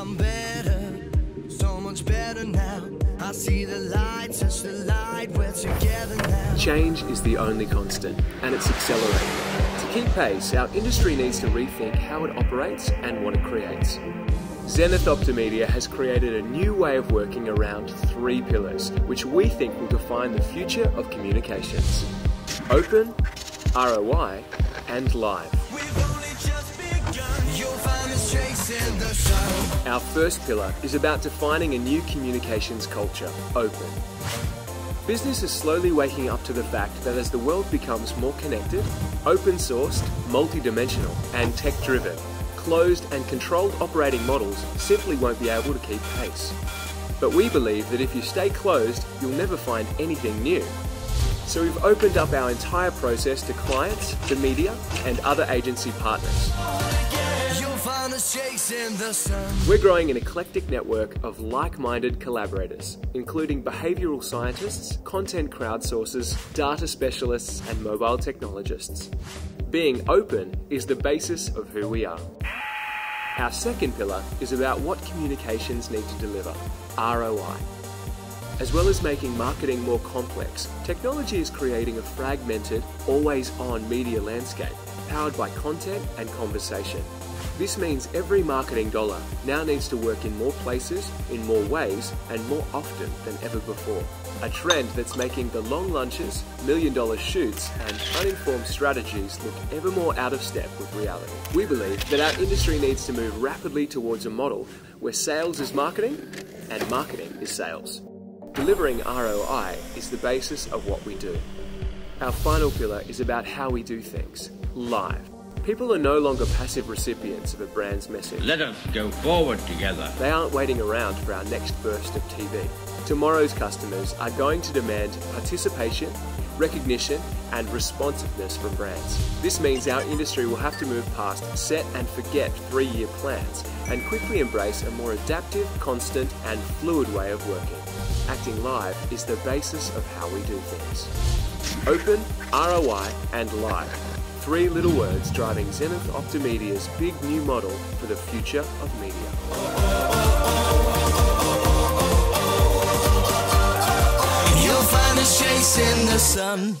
I'm better, so much better now. I see the light, touch the light, we're together now. Change is the only constant, and it's accelerating. To keep pace, our industry needs to rethink how it operates and what it creates. Zenith Optimedia has created a new way of working around three pillars, which we think will define the future of communications open, ROI, and live. Our first pillar is about defining a new communications culture open. Business is slowly waking up to the fact that as the world becomes more connected, open sourced, multi dimensional, and tech driven, closed and controlled operating models simply won't be able to keep pace. But we believe that if you stay closed, you'll never find anything new. So we've opened up our entire process to clients, the media, and other agency partners. We're growing an eclectic network of like minded collaborators, including behavioural scientists, content crowdsourcers, data specialists, and mobile technologists. Being open is the basis of who we are. Our second pillar is about what communications need to deliver ROI. As well as making marketing more complex, technology is creating a fragmented, always on media landscape powered by content and conversation. This means every marketing dollar now needs to work in more places, in more ways, and more often than ever before. A trend that's making the long lunches, million dollar shoots, and uninformed strategies look ever more out of step with reality. We believe that our industry needs to move rapidly towards a model where sales is marketing and marketing is sales. Delivering ROI is the basis of what we do. Our final pillar is about how we do things live. People are no longer passive recipients of a brand's message. Let us go forward together. They aren't waiting around for our next burst of TV. Tomorrow's customers are going to demand participation, recognition, and responsiveness from brands. This means our industry will have to move past set and forget three year plans and quickly embrace a more adaptive, constant, and fluid way of working. Acting live is the basis of how we do things. Open, ROI, and live. Three little words driving Zenith Optimedia's big new model for the future of media. You'll find the sun.